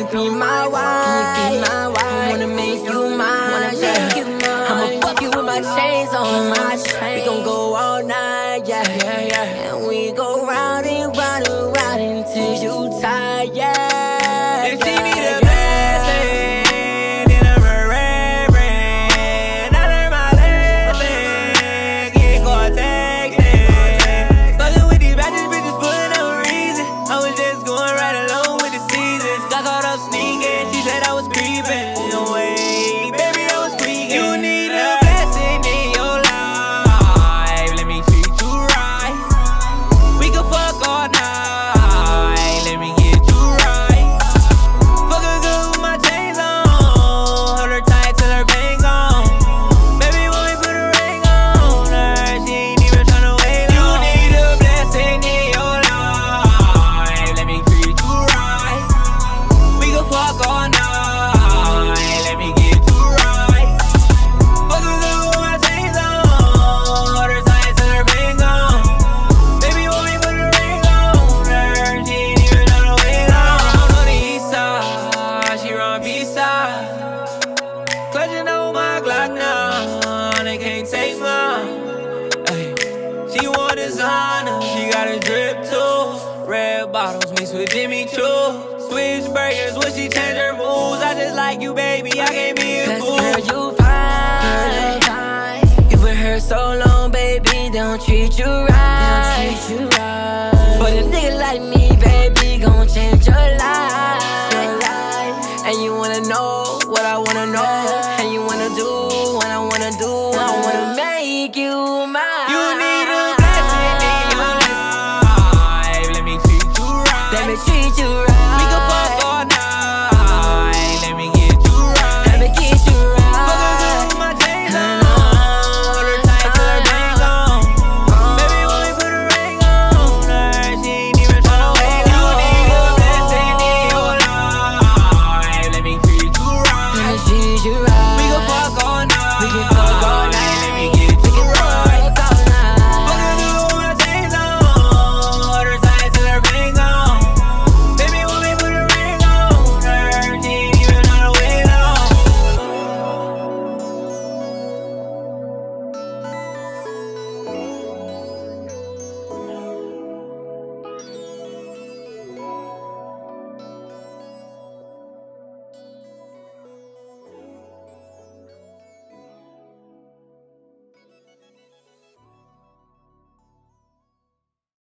you be my wife? My? I wanna make you mine. I'ma fuck you with my chains on. My. We gon' go all night, yeah. yeah, yeah. And we go. my Glock now. They can't take mine. Ay, she want designer, she got a drip too. Red bottoms mixed with Jimmy Choo. Switch burgers when she change her moves. I just like you, baby. I can't be a fool. Cause girl, you fine. You've been hurt so long, baby. Don't treat you right. Don't treat you right. But a nigga like me, baby, gon' change your life. Let me treat you right.